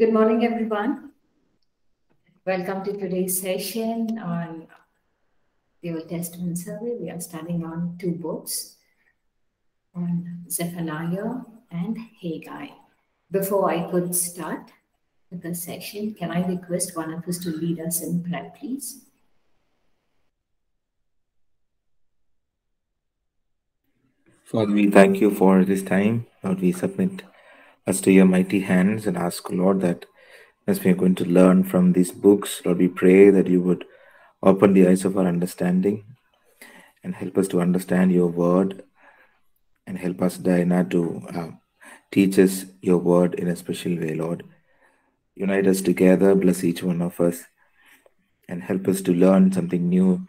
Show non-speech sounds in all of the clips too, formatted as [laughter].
Good morning, everyone. Welcome to today's session on the Old Testament survey. We are studying on two books on Zephaniah and Haggai. Before I could start the session, can I request one of us to lead us in prayer, please? Father, we thank you for this time. Lord, we submit us to your mighty hands and ask, Lord, that as we are going to learn from these books, Lord, we pray that you would open the eyes of our understanding and help us to understand your word and help us, Diana, to uh, teach us your word in a special way, Lord. Unite us together, bless each one of us, and help us to learn something new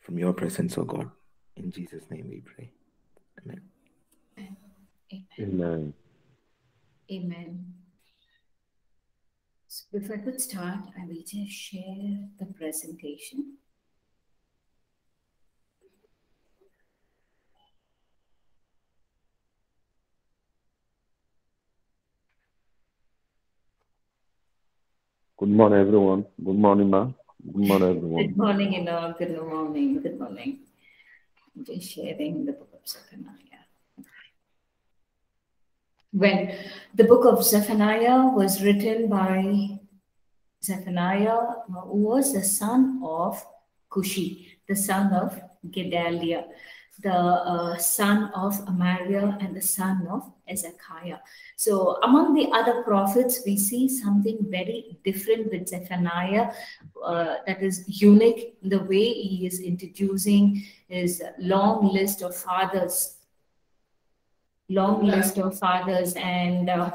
from your presence, O God. In Jesus' name we pray. Amen. Amen. Amen. Amen. So if I could start, I will just share the presentation. Good morning, everyone. Good morning, ma. Good morning, [laughs] everyone. Good morning, Enoch. Good morning. Good morning. I'm just sharing the book of Zephaniah. When the book of Zephaniah was written by Zephaniah, who was the son of Cushi, the son of Gedaliah, the uh, son of Amariah, and the son of Hezekiah. So, among the other prophets, we see something very different with Zephaniah uh, that is unique in the way he is introducing his long list of fathers. Long list of fathers, and uh,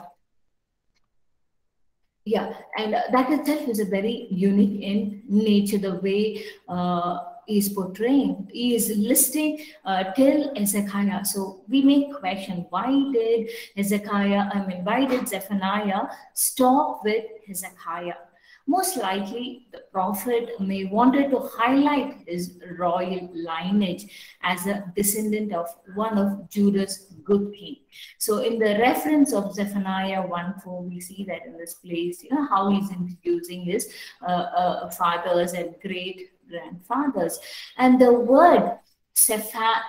yeah, and that itself is a very unique in nature, the way uh, is portraying. He is listing uh, till Hezekiah. So we may question why did Hezekiah, I mean, why did Zephaniah stop with Hezekiah? Most likely, the prophet may wanted to highlight his royal lineage as a descendant of one of Judah's good king. So, in the reference of Zephaniah 1 4, we see that in this place, you know, how he's introducing his uh, uh, fathers and great grandfathers. And the word Sepha-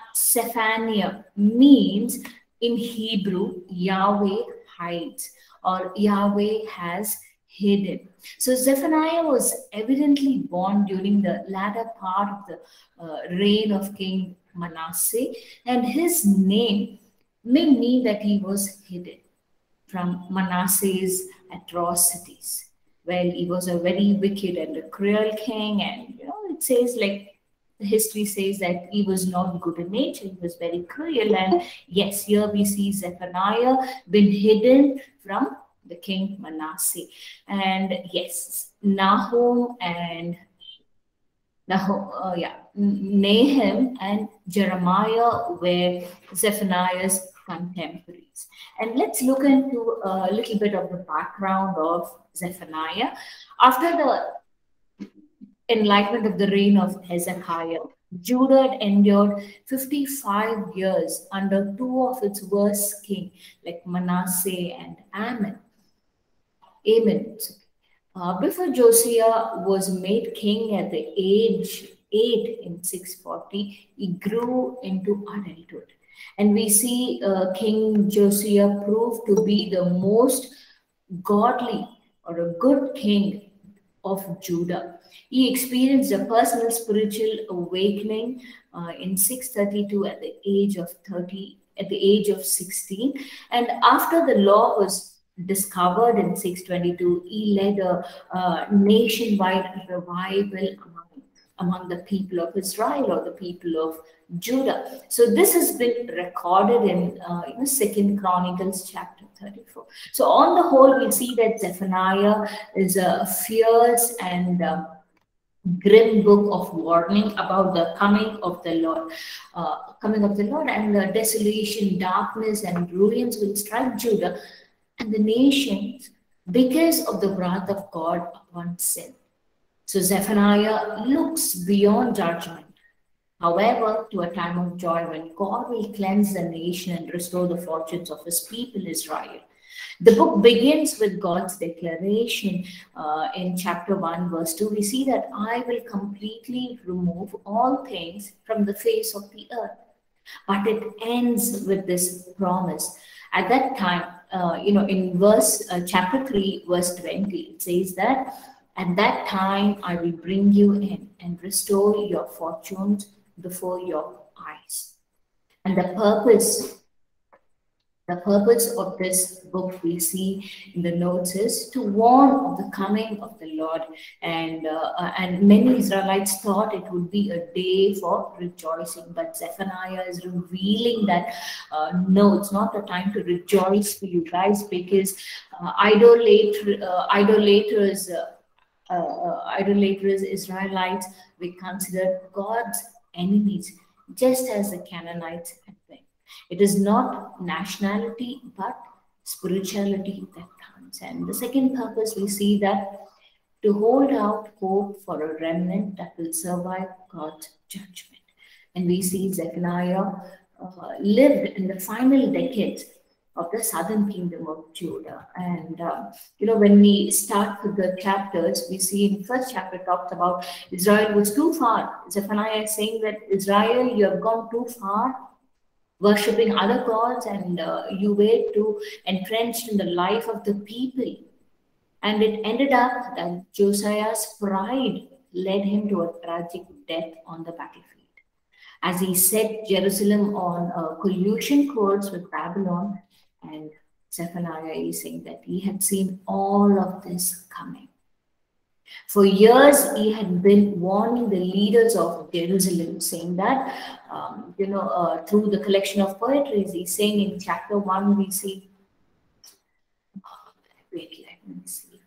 means in Hebrew, Yahweh hides or Yahweh has hidden. So Zephaniah was evidently born during the latter part of the uh, reign of King Manasseh, and his name may mean that he was hidden from Manasseh's atrocities. Well, he was a very wicked and a cruel king, and you know, it says like the history says that he was not good in nature, he was very cruel. And yes, here we see Zephaniah been hidden from the king Manasseh. And yes, Nahum and Nahum, uh, yeah, Nahum and Jeremiah were Zephaniah's contemporaries. And let's look into a little bit of the background of Zephaniah. After the enlightenment of the reign of Hezekiah, Judah endured 55 years under two of its worst kings, like Manasseh and Amon. Amen. Before Josiah was made king at the age 8 in 640, he grew into adulthood. And we see uh, King Josiah proved to be the most godly or a good king of Judah. He experienced a personal spiritual awakening uh, in 632 at the age of 30, at the age of 16. And after the law was discovered in 622, he led a, uh, nationwide revival among, among the people of Israel or the people of Judah. So this has been recorded in uh, know, Second Chronicles chapter 34. So on the whole, we see that Zephaniah is a fierce and uh, grim book of warning about the coming of the Lord, uh, coming of the Lord, and the desolation, darkness, and ruins will strike Judah and the nations because of the wrath of God upon sin. So Zephaniah looks beyond judgment However, to a time of joy when God will cleanse the nation and restore the fortunes of his people Israel. The book begins with God's declaration uh, in chapter 1, verse 2. We see that I will completely remove all things from the face of the earth. But it ends with this promise. At that time, uh, you know, in verse uh, chapter 3, verse 20, it says that at that time I will bring you in and restore your fortunes before your eyes. And the purpose the purpose of this book we see in the notes is to warn of the coming of the Lord. And, uh, uh, and many Israelites thought it would be a day for rejoicing. But Zephaniah is revealing that uh, no, it's not a time to rejoice for you guys because uh, uh, idolaters, uh, idolaters, Israelites, we consider God's enemies, just as the Canaanites had been. It is not nationality, but spirituality that counts. And the second purpose, we see that to hold out hope for a remnant that will survive God's judgment. And we see Zephaniah uh, lived in the final decades of the southern kingdom of Judah. And, uh, you know, when we start with the chapters, we see in first chapter talks about Israel was too far. Zephaniah is saying that Israel, you have gone too far worshipping other gods and uh, you were too entrenched in the life of the people. And it ended up that Josiah's pride led him to a tragic death on the battlefield. As he set Jerusalem on a collusion course with Babylon, and Zephaniah is saying that he had seen all of this coming. For years, he had been warning the leaders of Jerusalem, saying that, um, you know, uh, through the collection of poetry, he's saying in chapter 1, we see, wait, let me see.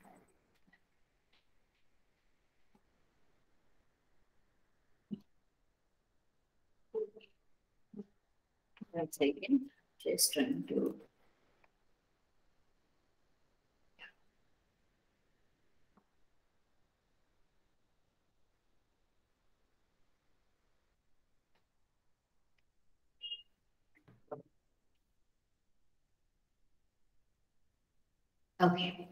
One second, just trying to Okay.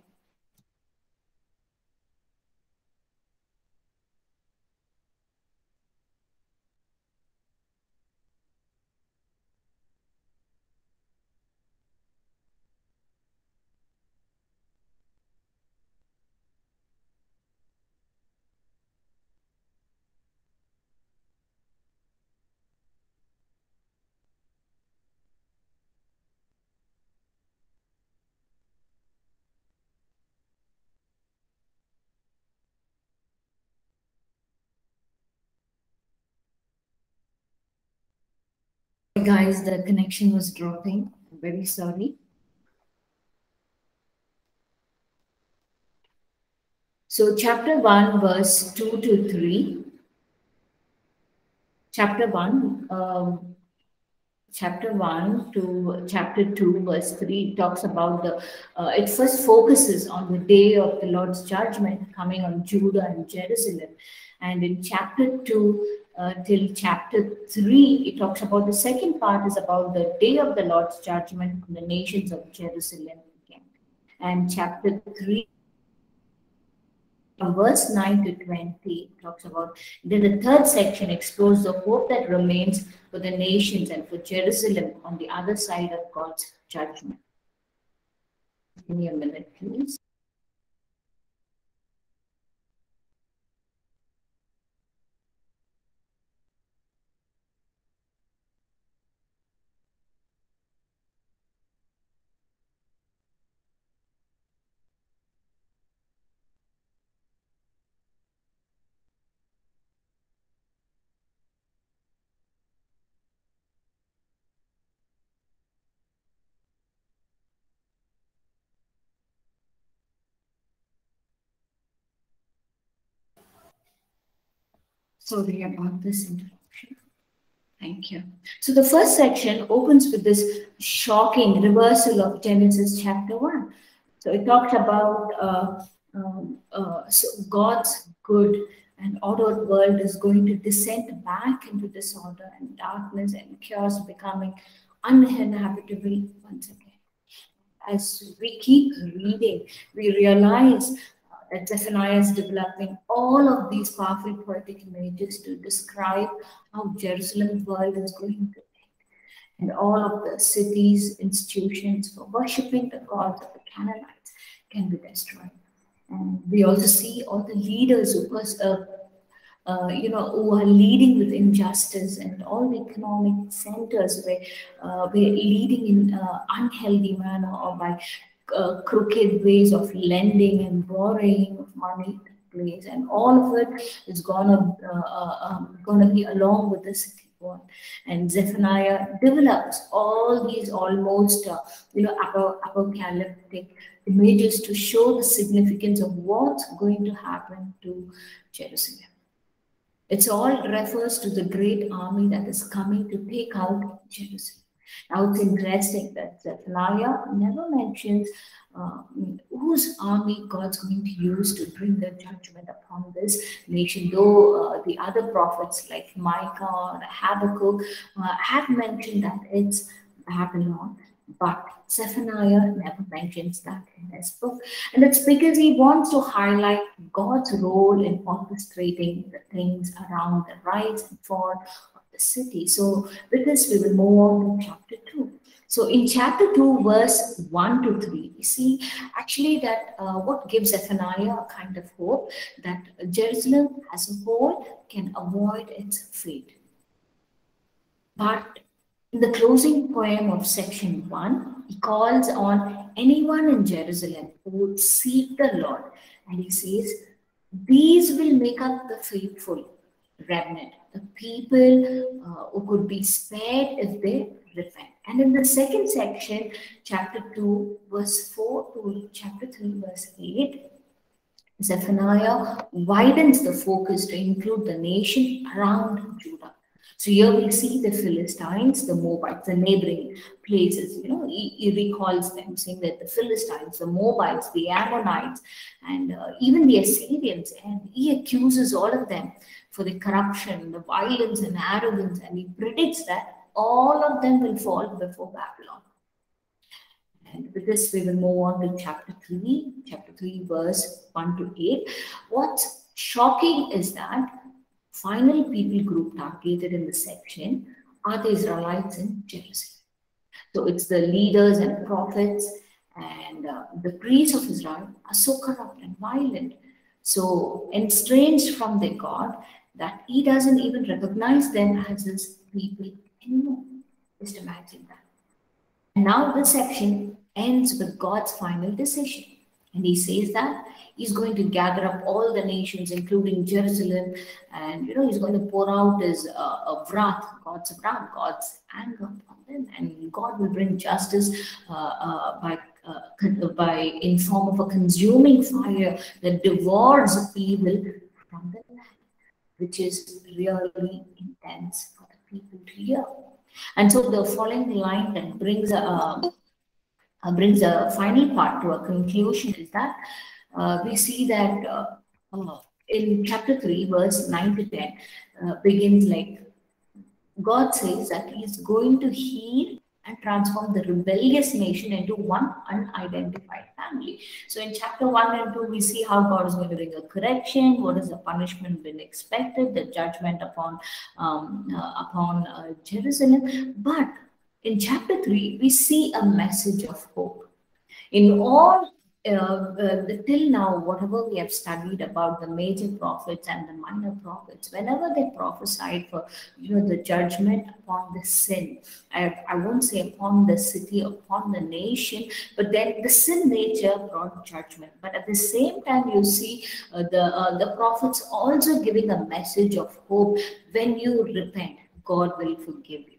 Guys, the connection was dropping. I'm very sorry. So, chapter 1, verse 2 to 3. Chapter 1, um, chapter 1 to chapter 2, verse 3 talks about the, uh, it first focuses on the day of the Lord's judgment coming on Judah and Jerusalem. And in chapter 2, uh, till chapter 3, it talks about the second part is about the day of the Lord's judgment on the nations of Jerusalem again. And chapter 3, from verse 9 to 20, talks about. Then the third section explores the hope that remains for the nations and for Jerusalem on the other side of God's judgment. Give me a minute, please. Sorry about this interruption. Thank you. So the first section opens with this shocking reversal of Genesis chapter 1. So it talks about uh, um, uh, so God's good and ordered world is going to descend back into disorder and darkness and chaos becoming uninhabitable once again. as we keep reading, we realize that Zephaniah is developing all of these powerful poetic images to describe how Jerusalem world is going to end. And all of the cities, institutions for worshipping the gods of the Canaanites can be destroyed. And we also see all the leaders who was, uh, uh, you know, who are leading with injustice and all the economic centers where uh, we're leading in uh, unhealthy manner or by uh, crooked ways of lending and borrowing of money place and all of it is gonna uh, uh, um, gonna be along with the city one. And zephaniah develops all these almost uh, you know apocalyptic images to show the significance of what's going to happen to jerusalem. It's all refers to the great army that is coming to take out jerusalem now it's interesting that Zephaniah never mentions uh, whose army God's going to use to bring the judgment upon this nation, though uh, the other prophets like Micah or Habakkuk uh, have mentioned that it's Babylon. But Zephaniah never mentions that in his book. And it's because he wants to highlight God's role in orchestrating the things around the rise and fall city. So with this, we will move on to chapter 2. So in chapter 2, verse 1 to 3, we see actually that uh, what gives Zephaniah a kind of hope that Jerusalem as a whole can avoid its fate. But in the closing poem of section 1, he calls on anyone in Jerusalem who would seek the Lord. And he says, These will make up the faithful remnant the people uh, who could be spared if they repent. And in the second section, chapter 2, verse 4 to chapter 3, verse 8, Zephaniah widens the focus to include the nation around Judah. So here we see the Philistines, the Moabites, the neighboring places. You know, he, he recalls them saying that the Philistines, the Moabites, the Ammonites, and uh, even the Assyrians, and he accuses all of them for the corruption, the violence, and arrogance, and he predicts that all of them will fall before Babylon. And with this, we will move on to chapter 3, chapter 3, verse 1 to 8. What's shocking is that final people group targeted in the section are the Israelites in Jerusalem. So it's the leaders and prophets and uh, the priests of Israel are so corrupt and violent, so estranged from their God that he doesn't even recognize them as his people anymore. Just imagine that. And now this section ends with God's final decision. And he says that he's going to gather up all the nations, including Jerusalem, and you know he's going to pour out his uh, wrath, God's wrath, God's anger upon them, and God will bring justice uh, uh, by uh, by in form of a consuming fire that devours evil from the land which is really intense for the people to hear. And so the following line that brings a, uh, brings a final part to a conclusion is that uh, we see that uh, uh in chapter 3, verse 9 to 10, uh, begins like God says that He is going to heal and transform the rebellious nation into one unidentified family. So in chapter 1 and 2, we see how God is going to bring a correction, what is the punishment been expected, the judgment upon, um, uh, upon Jerusalem. But in chapter 3, we see a message of hope. In all uh, uh, till now, whatever we have studied about the major prophets and the minor prophets, whenever they prophesied for you know the judgment upon the sin, I, I won't say upon the city, upon the nation, but then the sin nature brought judgment. But at the same time, you see uh, the uh, the prophets also giving a message of hope. When you repent, God will forgive you.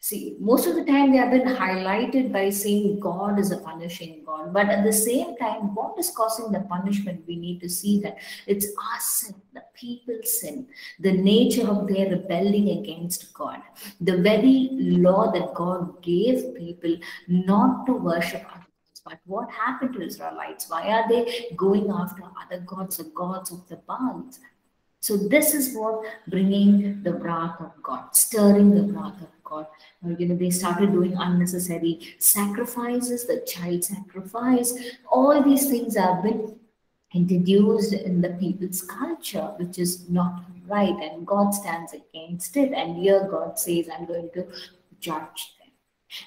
See, most of the time they have been highlighted by saying God is a punishing God. But at the same time, what is causing the punishment? We need to see that it's our sin, the people's sin, the nature of their rebelling against God, the very law that God gave people not to worship. But what happened to Israelites? Why are they going after other gods, the gods of the Baals? So this is what bringing the wrath of God, stirring the wrath of. God. Uh, you know, they started doing unnecessary sacrifices, the child sacrifice. All these things have been introduced in the people's culture, which is not right, and God stands against it. And here God says, I'm going to judge them.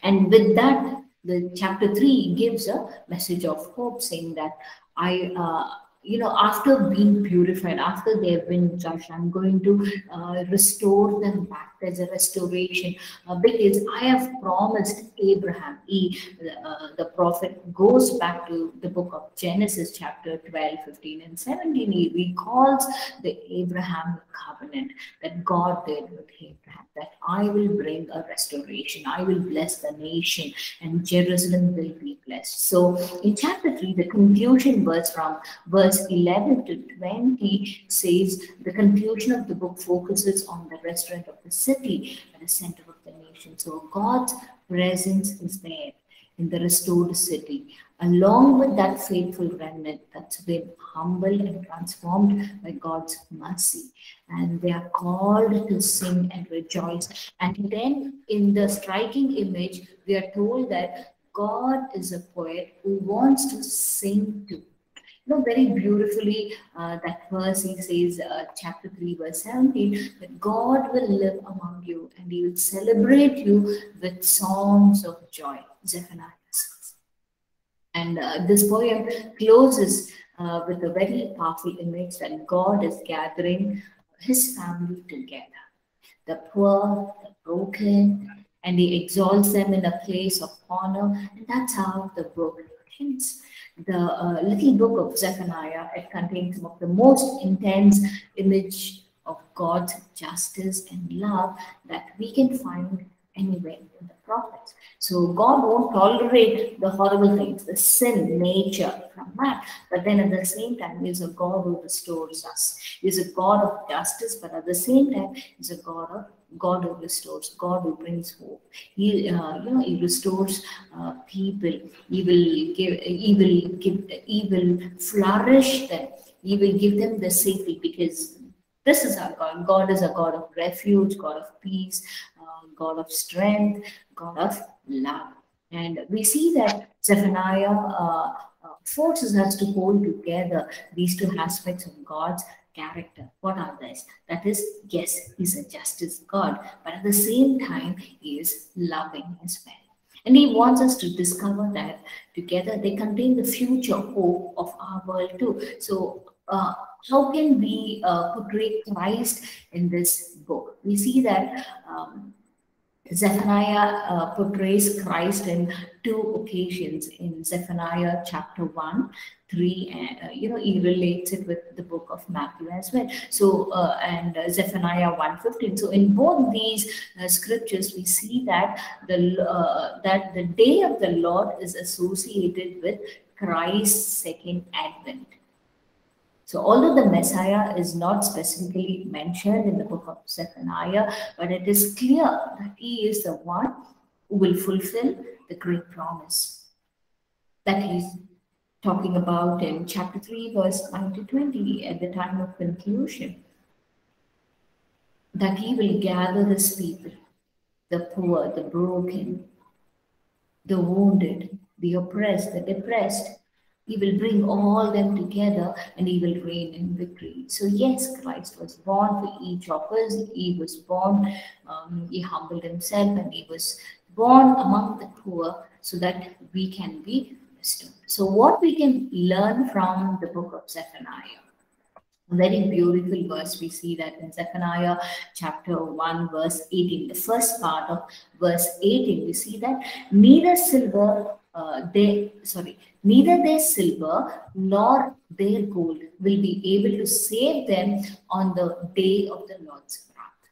And with that, the chapter 3 gives a message of hope, saying that I uh, you know, after being purified, after they have been judged, I'm going to uh, restore them back. There's a restoration uh, because I have promised Abraham. He, uh, the prophet goes back to the book of Genesis, chapter 12, 15, and 17. He recalls the Abraham covenant that God did with Abraham, that I will bring a restoration, I will bless the nation, and Jerusalem will be blessed. So in chapter 3, the conclusion verse from verse verse 11 to 20 says the conclusion of the book focuses on the restaurant of the city at the center of the nation. So God's presence is there in the restored city, along with that faithful remnant that's been humbled and transformed by God's mercy. And they are called to sing and rejoice. And then in the striking image, we are told that God is a poet who wants to sing to you know, very beautifully uh, that verse he says, uh, chapter 3, verse 17, that God will live among you and he will celebrate you with songs of joy. Zephaniah. And uh, this poem closes uh, with a very powerful image that God is gathering his family together. The poor, the broken, and he exalts them in a place of honor. And that's how the book ends the uh, little book of Zephaniah, it contains some of the most intense image of God's justice and love that we can find anywhere in the prophets. So God won't tolerate the horrible things, the sin nature from man. But then at the same time, He's a God who restores us. He's a God of justice, but at the same time, He's a God of God who restores, God who brings hope. He, uh, you know, He restores uh, people. He will give, He will give, He will flourish them. He will give them the safety because this is our God. God is a God of refuge, God of peace, uh, God of strength, God of love. And we see that Zephaniah uh, uh, forces us to hold together these two aspects of God's character. What are these? That is, yes, he's a justice God, but at the same time, he is loving as well. And he wants us to discover that together they contain the future hope of our world too. So, uh, how can we uh, portray Christ in this book? We see that um, Zephaniah uh, portrays Christ in two occasions in Zephaniah chapter 1, 3, and uh, you know, he relates it with the book of Matthew as well. So, uh, and uh, Zephaniah 1:15. So, in both these uh, scriptures, we see that the uh, that the day of the Lord is associated with Christ's second advent. So, although the Messiah is not specifically mentioned in the book of Zephaniah, but it is clear that he is the one who will fulfill the great promise that he's talking about in chapter 3, verse 9 to 20 at the time of conclusion. That he will gather his people, the poor, the broken, the wounded, the oppressed, the depressed, he will bring all them together and he will reign in victory. So, yes, Christ was born for each of us. He was born, um, he humbled himself and he was born among the poor so that we can be restored. So, what we can learn from the book of Zephaniah? Very beautiful verse. We see that in Zephaniah chapter 1, verse 18, the first part of verse 18, we see that neither silver uh, they sorry neither their silver nor their gold will be able to save them on the day of the Lord's wrath.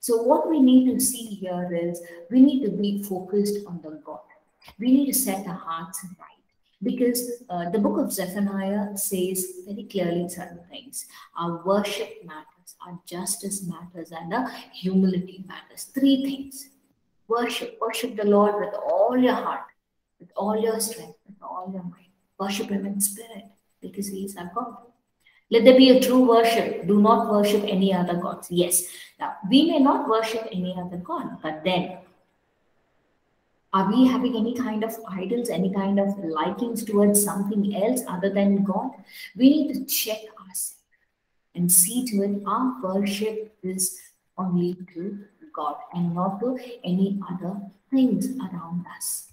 So what we need to see here is we need to be focused on the God. We need to set our hearts right. Because uh, the book of Zephaniah says very clearly certain things. Our worship matters, our justice matters, and our humility matters. Three things. Worship. Worship the Lord with all your heart with all your strength, with all your might. Worship Him in spirit because He is our God. Let there be a true worship. Do not worship any other gods. Yes. Now, we may not worship any other God, but then are we having any kind of idols, any kind of likings towards something else other than God? We need to check ourselves and see to it our worship is only to God and not to any other things around us,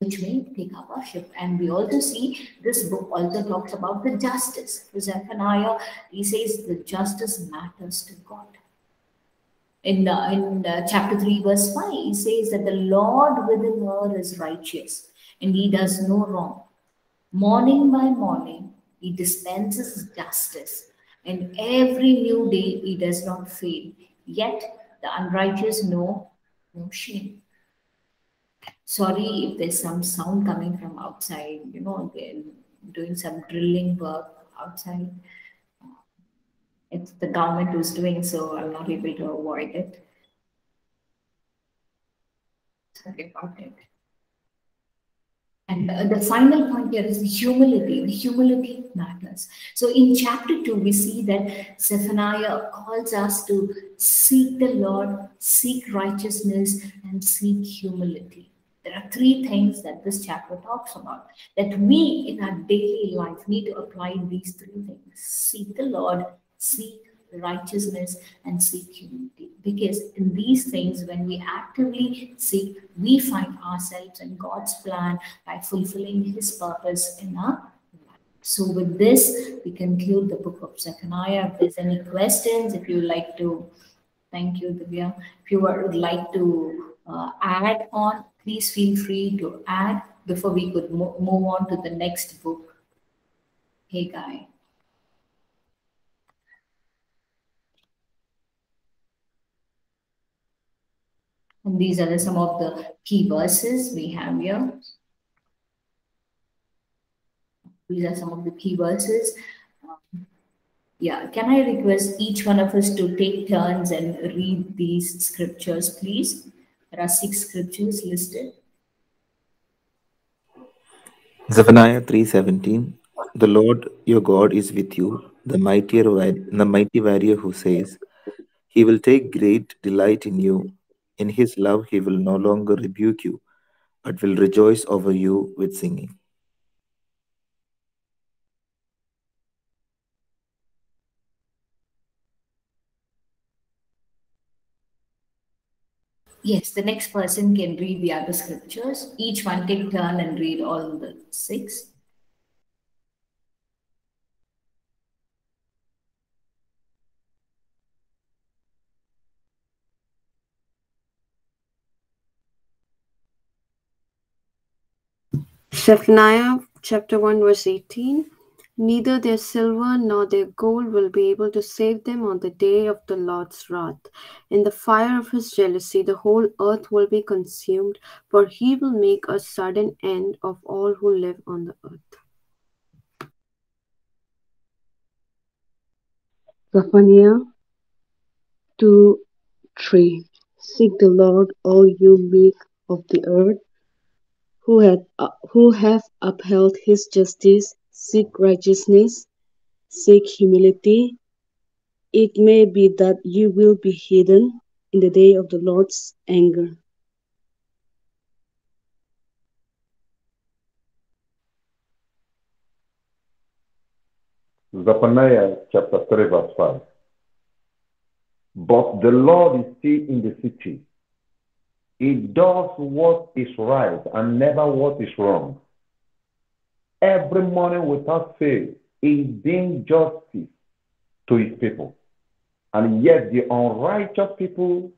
which may take our worship. And we also see this book also talks about the justice. Zephaniah, he says the justice matters to God in, uh, in uh, chapter 3 verse 5 he says that the lord within her is righteous and he does no wrong morning by morning he dispenses justice and every new day he does not fail yet the unrighteous know no shame sorry if there's some sound coming from outside you know doing some drilling work outside it's the government who's doing so i'm not able to avoid it sorry about it and uh, the final point here is humility. Humility matters. So in chapter 2, we see that Zephaniah calls us to seek the Lord, seek righteousness, and seek humility. There are three things that this chapter talks about that we in our daily life need to apply these three things seek the Lord, seek righteousness and seek humility. Because in these things, when we actively seek, we find ourselves in God's plan by fulfilling His purpose in our life. So, with this, we conclude the book of Zephaniah. If there's any questions, if you like to, thank you, Divya. If you would like to uh, add on, please feel free to add before we could mo move on to the next book. Hey, guy. And these are some of the key verses we have here. These are some of the key verses. Yeah, can I request each one of us to take turns and read these scriptures, please? There are six scriptures listed. Zephaniah 3:17 The Lord your God is with you, the mightier the mighty warrior who says, He will take great delight in you. In his love, he will no longer rebuke you, but will rejoice over you with singing. Yes, the next person can read the other scriptures. Each one take turn and read all the six. Zephaniah chapter 1 verse 18 Neither their silver nor their gold will be able to save them on the day of the Lord's wrath. In the fire of his jealousy, the whole earth will be consumed, for he will make a sudden end of all who live on the earth. Zephaniah 2 3 Seek the Lord, all you meek of the earth who, had, uh, who have upheld his justice, seek righteousness, seek humility. It may be that you will be hidden in the day of the Lord's anger. Zephaniah chapter 3, verse 5. But the Lord is still in the city he does what is right and never what is wrong. Every morning without fail, he brings justice to his people. And yet the unrighteous people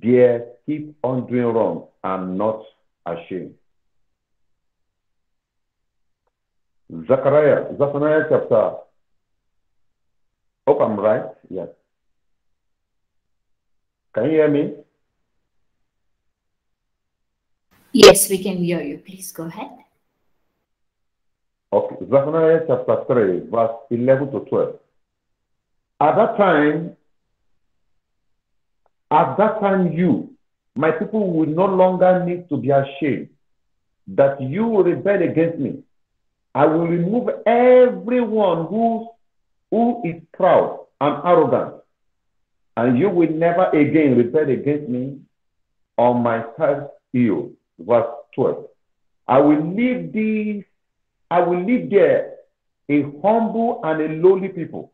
dare keep on doing wrong and not ashamed. Zechariah, Zechariah chapter. Hope I'm right. Yes. Can you hear me? Yes, we can hear you. Please go ahead. Okay, Zechariah chapter 3, verse 11 to 12. At that time, at that time, you, my people, will no longer need to be ashamed that you will rebel against me. I will remove everyone whose who is proud and arrogant, and you will never again rebel against me on my third hill. Verse 12. I will leave these, I will leave there a humble and a lowly people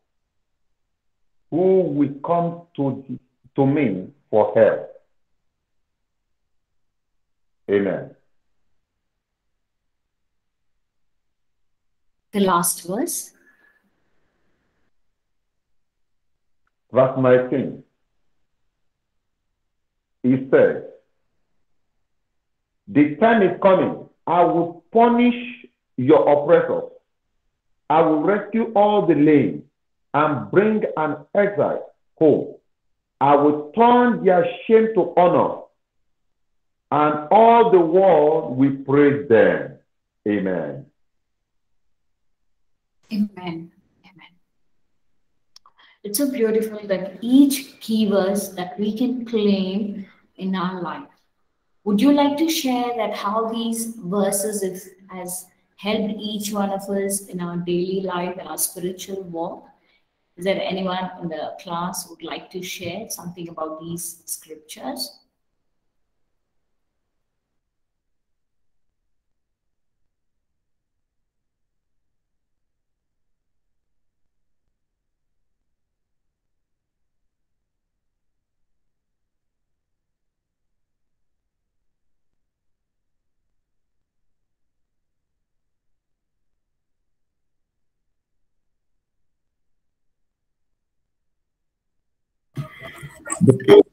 who will come to, to me for help. Amen. The last verse. Verse 19. He said, The time is coming. I will punish your oppressors. I will rescue all the lame and bring an exile home. I will turn their shame to honor, and all the world will praise them. Amen. Amen. Amen. It's so beautiful that each key verse that we can claim in our life. Would you like to share that how these verses is, has helped each one of us in our daily life and our spiritual walk? Is there anyone in the class would like to share something about these scriptures?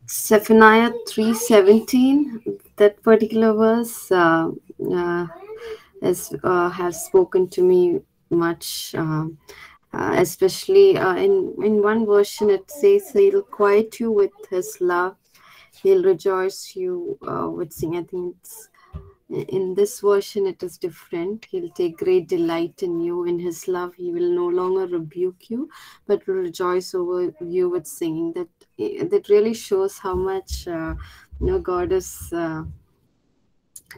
Zephaniah 3.17, that particular verse uh, uh, uh, has spoken to me much, um, uh, especially uh, in, in one version it says he'll quiet you with his love, he'll rejoice you uh, with singing. I think it's in this version it is different. He'll take great delight in you. In his love he will no longer rebuke you but will rejoice over you with singing. That that really shows how much uh, you know god is uh,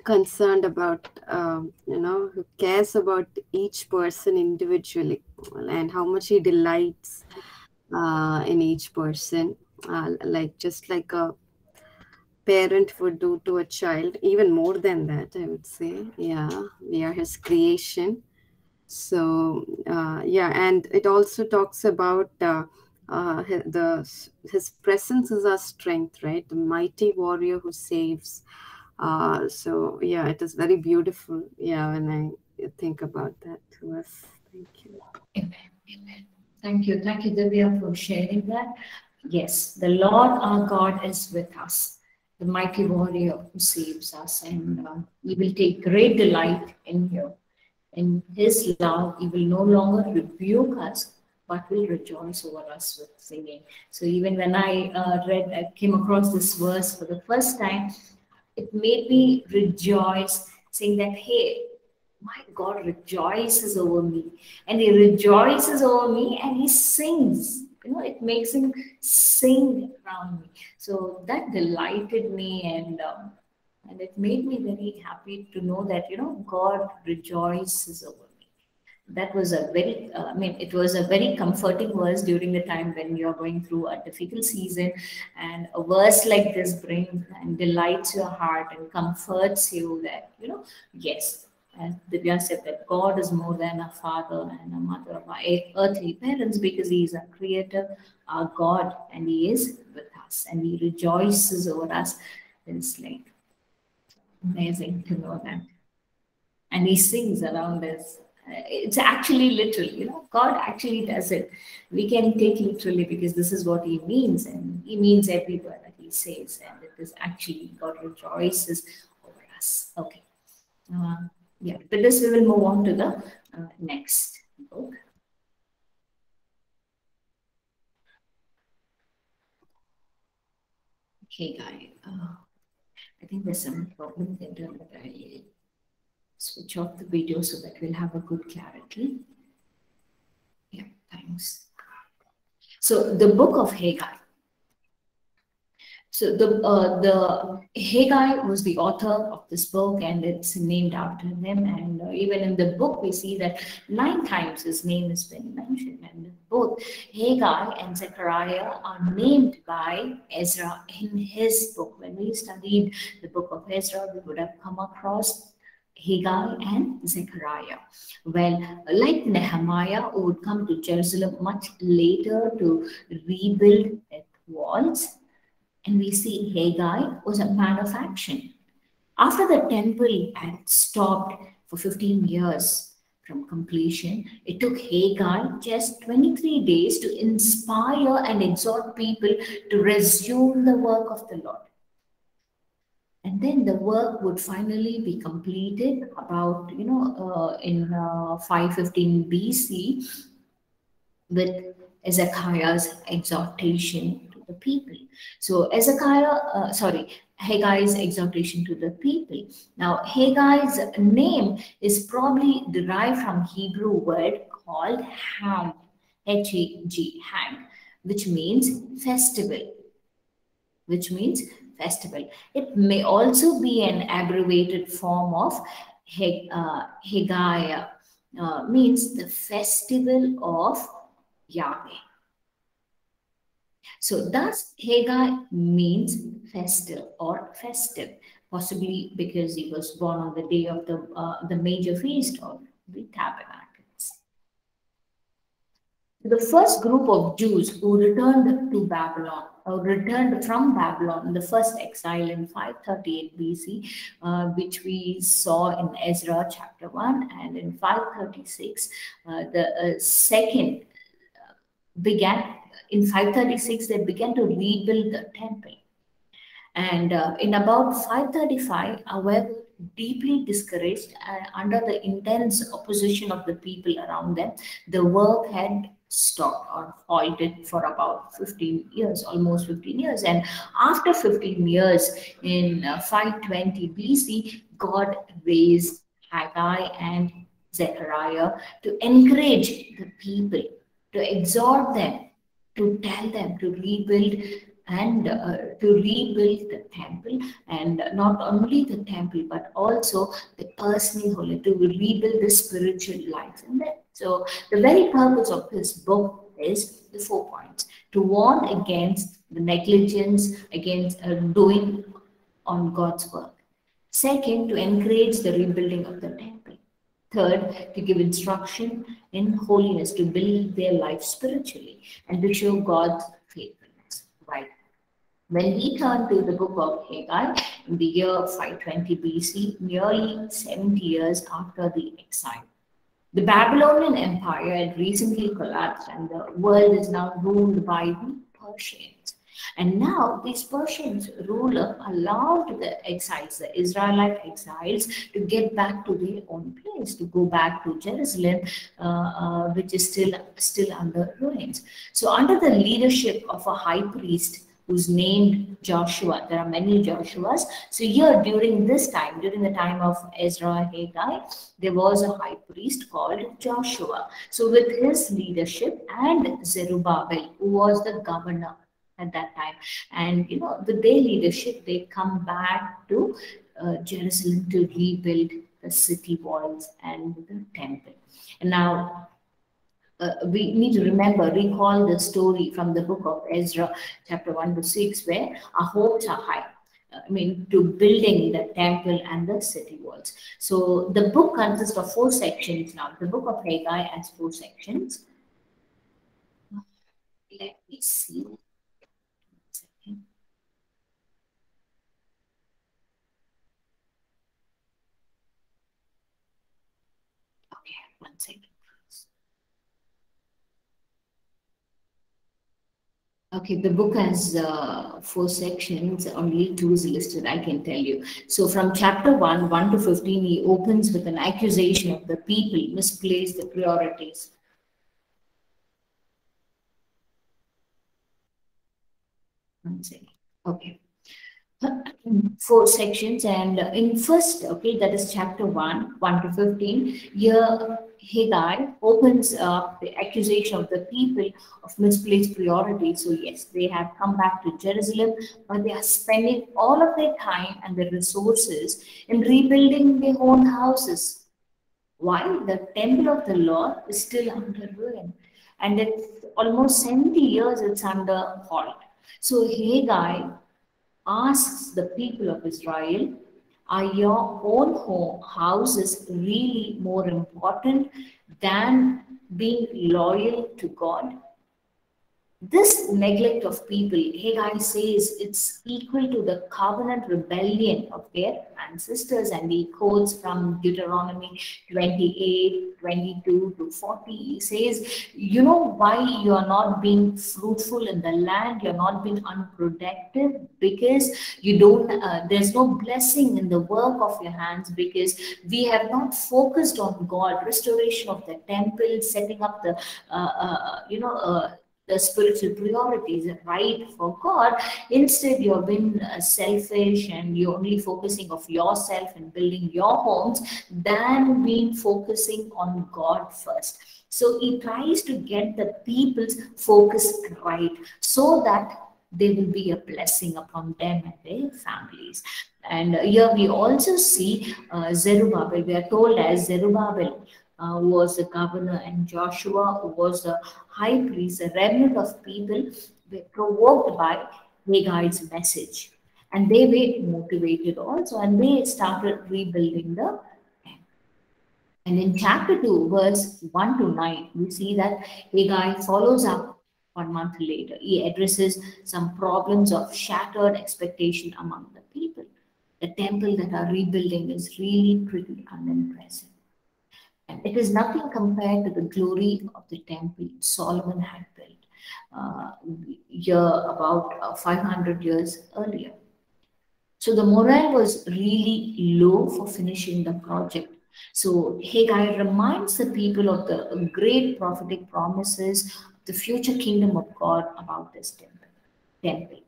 concerned about um, you know who cares about each person individually and how much he delights uh, in each person uh, like just like a parent would do to a child even more than that i would say. Yeah we are his creation. So uh, yeah and it also talks about uh, the his presence is our strength right? The mighty warrior who saves. Uh, so yeah it is very beautiful. Yeah when i think about that to us. thank you. Amen. Amen. Thank you. Thank you Divya for sharing that. Yes the lord our god is with us. The mighty warrior who saves us, and uh, we will take great delight in him. In his love, he will no longer rebuke us, but will rejoice over us with singing. So even when I uh, read, I came across this verse for the first time, it made me rejoice, saying that, hey, my God rejoices over me, and He rejoices over me, and He sings. You know it makes him sing around me. So that delighted me and um, and it made me very happy to know that you know god rejoices over that was a very uh, i mean it was a very comforting verse during the time when you're going through a difficult season and a verse like this brings and delights your heart and comforts you that you know yes as Divya said, that God is more than a father and a mother of our earthly parents because He is our creator, our God, and He is with us and He rejoices over us. It's like amazing to know that. And He sings around us. It's actually literal, you know, God actually does it. We can take literally because this is what He means, and He means every word that He says, and it is actually God rejoices over us. Okay. Uh, yeah, with this we will move on to the uh, next book. Okay, guy. Uh, I think there's some problem. I switch off the video so that we'll have a good clarity. Yeah, thanks. So the book of Haggai so the uh, the Haggai was the author of this book, and it's named after him. And uh, even in the book, we see that nine times his name has been mentioned. And both Haggai and Zechariah are named by Ezra in his book. When we studied the book of Ezra, we would have come across Haggai and Zechariah. Well, like Nehemiah, who would come to Jerusalem much later to rebuild its walls, and we see Haggai was a man of action. After the temple had stopped for 15 years from completion, it took Haggai just 23 days to inspire and exhort people to resume the work of the Lord. And then the work would finally be completed about, you know, uh, in uh, 515 BC with Hezekiah's exhortation to the people. So Ezekiah, uh, sorry, Haggai's exhortation to the people. Now, Haggai's name is probably derived from Hebrew word called Hag, H-A-G, Hag, which means festival, which means festival. It may also be an abbreviated form of uh, Haggai, uh, means the festival of Yahweh. So thus Haggai means festive or festive, possibly because he was born on the day of the, uh, the major feast of the tabernacles. The first group of Jews who returned to Babylon returned from Babylon, the first exile in 538 BC, uh, which we saw in Ezra chapter 1, and in 536, uh, the uh, second uh, began in 536 they began to rebuild the temple. And uh, in about 535 however deeply discouraged uh, under the intense opposition of the people around them the work had stopped or halted for about 15 years almost 15 years. And after 15 years in uh, 520 bc god raised haggai and zechariah to encourage the people to exhort them to tell them to rebuild and uh, to rebuild the temple. And not only the temple but also the personal holy to rebuild the spiritual life. In there so the very purpose of his book is the four points to warn against the negligence against uh, doing on god's work second to encourage the rebuilding of the temple Third, to give instruction in holiness, to build their life spiritually, and to show God's faithfulness. Right. When we turn to the book of Haggai in the year 520 BC, nearly 70 years after the exile, the Babylonian Empire had recently collapsed and the world is now ruled by the Persians. And now these Persians ruler allowed the exiles, the Israelite exiles, to get back to their own place, to go back to Jerusalem, uh, uh, which is still still under ruins. So under the leadership of a high priest who's named Joshua. There are many Joshuas. So here during this time, during the time of Ezra Haggai, there was a high priest called Joshua. So with his leadership and Zerubbabel, who was the governor at that time. And you know, with their leadership, they come back to uh, Jerusalem to rebuild the city walls and the temple. And now uh, we need to remember, recall the story from the book of Ezra, chapter 1 to 6, where our hopes are high. I mean, to building the temple and the city walls. So the book consists of four sections now. The book of Haggai has four sections. Let me see. Okay, one second. Okay, the book has uh, four sections, only two is listed, I can tell you. So from chapter 1, 1 to 15, he opens with an accusation of the people misplaced the priorities. Okay. [clears throat] Four sections, and in first, okay, that is chapter 1, 1 to 15, here Haggai opens up the accusation of the people of misplaced priority. So, yes, they have come back to Jerusalem, but they are spending all of their time and their resources in rebuilding their own houses. While the temple of the Lord is still under ruin. And it's almost 70 years it's under halt. So Haggai asks the people of Israel, are your own home houses really more important than being loyal to God? This neglect of people, Haggai says it's equal to the covenant rebellion of their ancestors, and he quotes from Deuteronomy 28 22 to 40. He says, You know why you are not being fruitful in the land, you're not being unproductive because you don't, uh, there's no blessing in the work of your hands because we have not focused on God, restoration of the temple, setting up the, uh, uh, you know, uh, the spiritual priorities right for god. Instead you've been uh, selfish and you're only focusing of yourself and building your homes than being focusing on god first. So he tries to get the people's focus right so that there will be a blessing upon them and their families. And here we also see uh, zerubbabel. We are told as zerubbabel uh, was the governor, and Joshua who was the high priest. A remnant of people were provoked by Haggai's message, and they were motivated also, and they started rebuilding the. And in chapter 2, verse 1 to 9, we see that Haggai follows up one month later. He addresses some problems of shattered expectation among the people. The temple that are rebuilding is really pretty unimpressive. And it is nothing compared to the glory of the temple Solomon had built uh, year about uh, 500 years earlier. So the morale was really low for finishing the project. So Haggai reminds the people of the great prophetic promises the future kingdom of God about this temple. temple.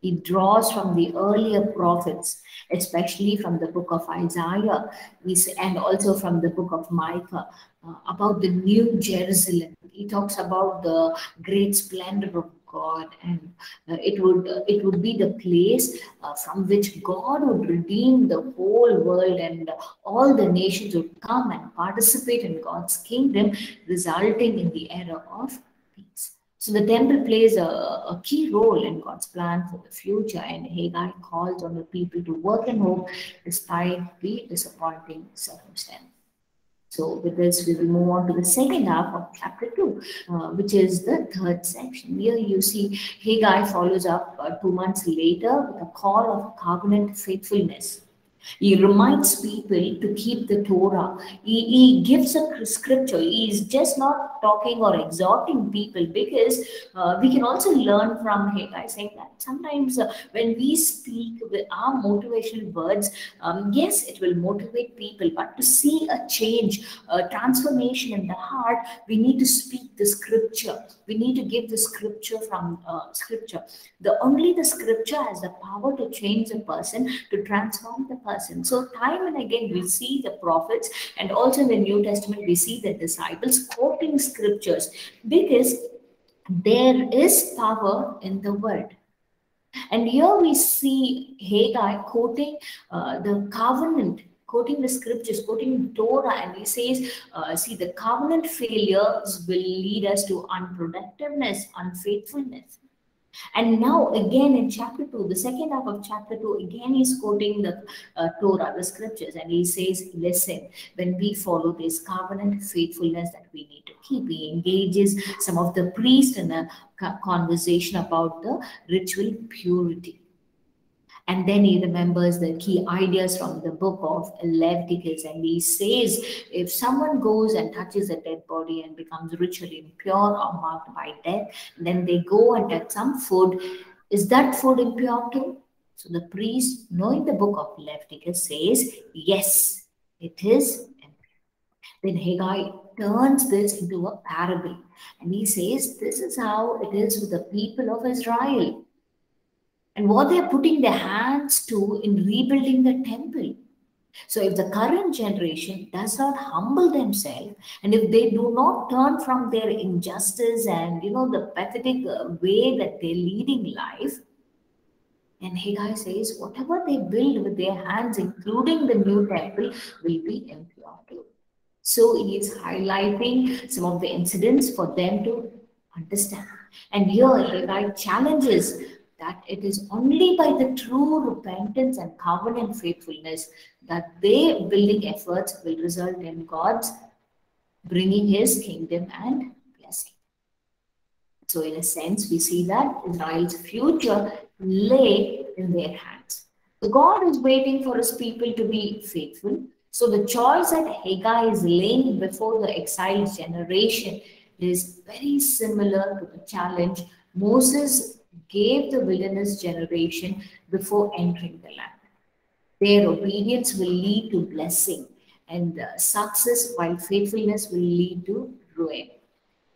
He draws from the earlier prophets, especially from the book of Isaiah and also from the book of Micah, uh, about the new Jerusalem. He talks about the great splendor of God, and uh, it would uh, it would be the place uh, from which God would redeem the whole world, and all the nations would come and participate in God's kingdom, resulting in the era of peace. So the temple plays a, a, key role in God's plan for the future, and Haggai calls on the people to work and hope despite the disappointing circumstance. So with this, we will move on to the second half of chapter 2, uh, which is the third section. Here you see Haggai follows up uh, two months later with a call of covenant faithfulness. He reminds people to keep the Torah. He, he gives a scripture. He is just not talking or exhorting people because uh, we can also learn from Haggai saying that sometimes uh, when we speak with our motivational words, um, yes, it will motivate people, but to see a change, a transformation in the heart, we need to speak the scripture. We need to give the scripture from uh, scripture. The only the scripture has the power to change a person, to transform the person person. So, time and again, we see the prophets, and also in the New Testament, we see the disciples quoting scriptures because there is power in the word. And here we see Haggai quoting uh, the covenant, quoting the scriptures, quoting Torah, and he says, uh, See, the covenant failures will lead us to unproductiveness, unfaithfulness. And now, again, in chapter 2, the second half of chapter 2, again, he's quoting the uh, Torah, the scriptures, and he says, Listen, when we follow this covenant faithfulness that we need to keep, he engages some of the priests in a conversation about the ritual purity. And then he remembers the key ideas from the book of Leviticus. And he says, if someone goes and touches a dead body and becomes ritually impure or marked by death, then they go and touch some food. Is that food impure too? So the priest, knowing the book of Leviticus, says, yes, it is impure. Then Haggai turns this into a parable. And he says, this is how it is with the people of Israel and what they're putting their hands to in rebuilding the temple. So, if the current generation does not humble themselves, and if they do not turn from their injustice and you know the pathetic uh, way that they're leading life, and Haggai says, whatever they build with their hands, including the new temple, will be too. So he is highlighting some of the incidents for them to understand. And here Haggai challenges that it is only by the true repentance and covenant faithfulness that their building efforts will result in God's bringing his kingdom and blessing. So, in a sense, we see that Israel's future lay in their hands. So God is waiting for his people to be faithful. So, the choice that Haggai is laying before the exiled generation is very similar to the challenge Moses gave the wilderness generation before entering the land. Their obedience will lead to blessing, and success, while faithfulness will lead to ruin.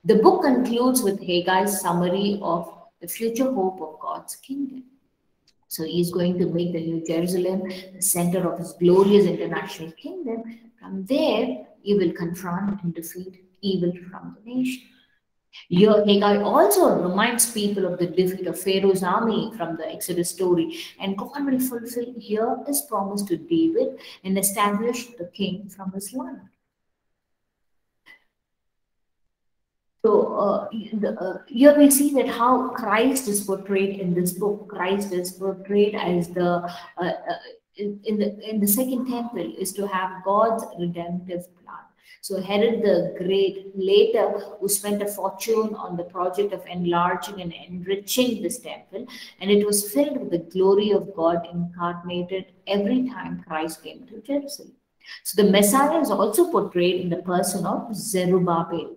The book concludes with Haggai's summary of the future hope of God's kingdom. So he's going to make the New Jerusalem the center of his glorious international kingdom. From there, he will confront and defeat evil from the nation. Here, Haggai also reminds people of the defeat of Pharaoh's army from the Exodus story, and God will fulfill here his promise to David and establish the king from his line. So uh, the, uh, here we see that how Christ is portrayed in this book. Christ is portrayed as the uh, uh in, the in the second temple is to have God's redemptive. So Herod the Great later, who spent a fortune on the project of enlarging and enriching this temple, and it was filled with the glory of God incarnated every time Christ came to Jerusalem. So the Messiah is also portrayed in the person of Zerubbabel.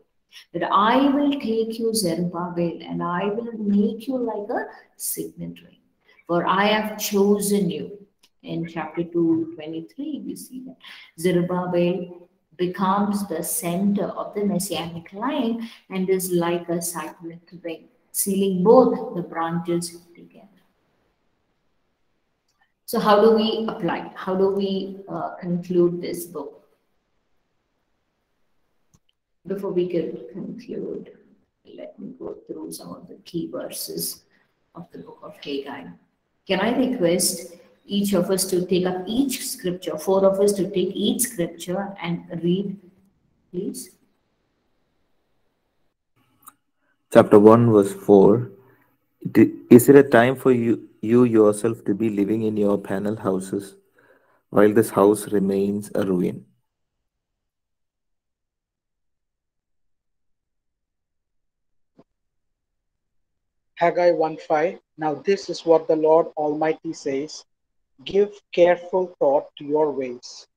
That I will take you, Zerubbabel, and I will make you like a signet ring. For I have chosen you. In chapter 2, 23, we see that Zerubbabel becomes the center of the messianic line and is like a signet ring, sealing both the branches together. So, how do we apply? How do we uh, conclude this book? Before we could conclude, let me go through some of the key verses of the book of Haggai. Can I request each of us to take up each scripture, four of us to take each scripture and read, please. Chapter 1, verse 4. Is it a time for you, you yourself to be living in your panel houses while this house remains a ruin? Haggai 1:5 Now this is what the Lord Almighty says Give careful thought to your ways.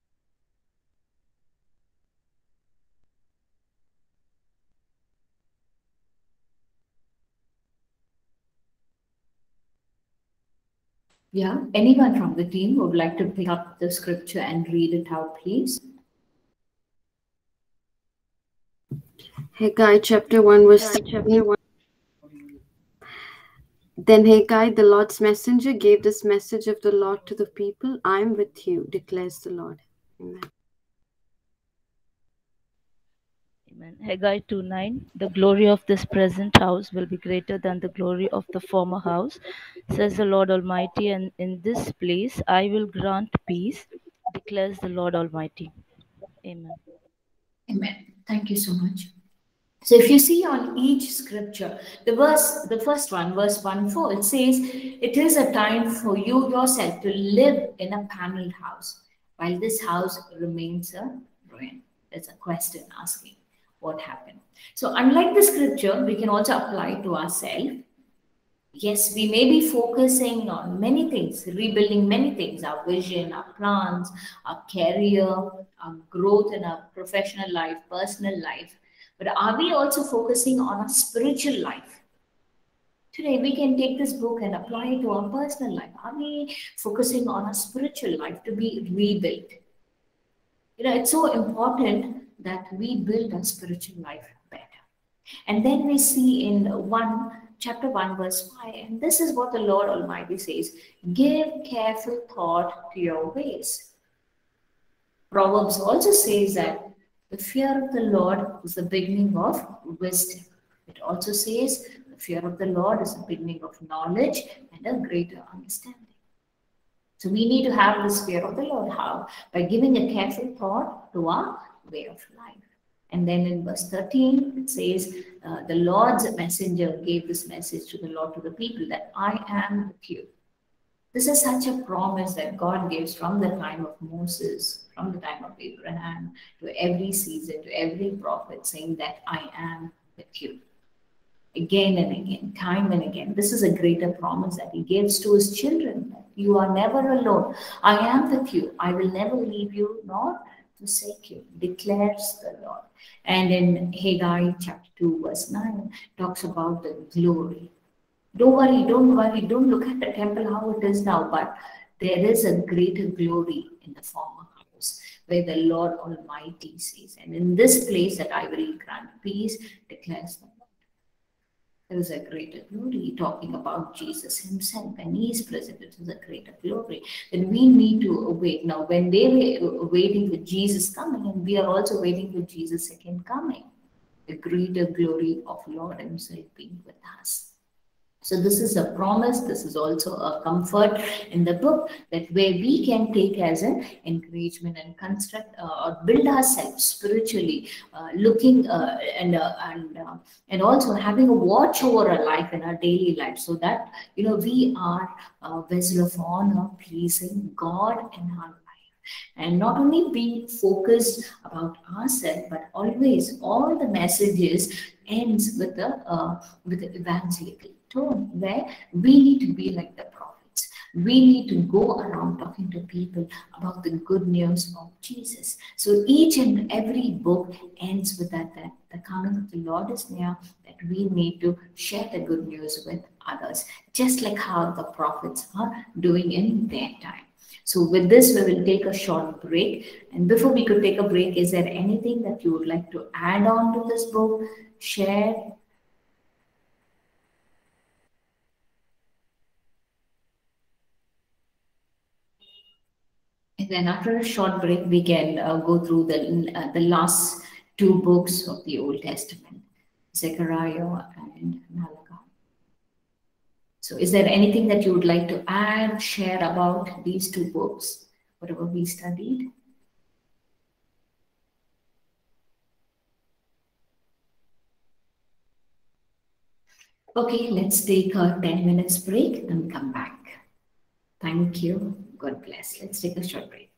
Yeah, anyone from the team would like to pick up the scripture and read it out, please? Haggai chapter 1, verse chapter 1. Then Haggai, the Lord's messenger, gave this message of the Lord to the people I am with you, declares the Lord. Amen. Amen. Haggai 2 9. The glory of this present house will be greater than the glory of the former house, says the Lord Almighty, and in this place I will grant peace, declares the Lord Almighty. Amen. Amen. Thank you so much. So if you see on each scripture, the verse, the first one, verse 1 4, it says, It is a time for you yourself to live in a paneled house, while this house remains a ruin. There's a question asking what happened. So, unlike the scripture, we can also apply to ourselves. Yes, we may be focusing on many things, rebuilding many things our vision, our plans, our career, our growth in our professional life, personal life but are we also focusing on our spiritual life? Today, we can take this book and apply it to our personal life. Are we focusing on our spiritual life to be rebuilt? You know, it's so important that we build our spiritual life better. And then we see in 1 chapter 1 verse 5 and this is what the lord almighty says give careful thought to your ways proverbs also says that the fear of the Lord is the beginning of wisdom. It also says the fear of the Lord is the beginning of knowledge and a greater understanding. So we need to have this fear of the Lord. How? By giving a careful thought to our way of life. And then in verse 13, it says, uh, the Lord's messenger gave this message to the Lord to the people that I am with you. This is such a promise that God gives from the time of Moses, from the time of Abraham, to every season, to every prophet, saying that I am with you. Again and again, time and again. This is a greater promise that He gives to His children. that You are never alone. I am with you. I will never leave you nor forsake you, declares the Lord. And in Haggai chapter 2, verse 9, talks about the glory don't worry, don't worry, don't look at the temple how it is now, but there is a greater glory in the former house where the Lord Almighty says, and in this place that I will grant peace, declares the Lord. There is a greater glory talking about Jesus himself, and he is present. It is a greater glory that we need to await. Now, when they were waiting for Jesus coming, and we are also waiting for Jesus' second coming, the greater glory of Lord himself being with us. So this is a promise. This is also a comfort in the book that where we can take as an encouragement and construct uh, or build ourselves spiritually, uh, looking uh, and uh, and uh, and also having a watch over our life in our daily life, so that you know we are a vessel of honor, pleasing God in our life, and not only being focused about ourselves, but always all the messages ends with the uh, with the evangelical tone where we need to be like the prophets. We need to go around talking to people about the good news of Jesus. So each and every book ends with that, that the coming of the Lord is near, that we need to share the good news with others, just like how the prophets are doing in their time. So with this, we will take a short break. And before we could take a break, is there anything that you would like to add on to this book, share, And then after a short break, we can uh, go through the, uh, the last two books of the Old Testament, Zechariah and Malachi. So is there anything that you would like to add, share about these two books, whatever we studied? Okay, let's take a 10 minutes break and come back. Thank you. God bless. Let's take a short break.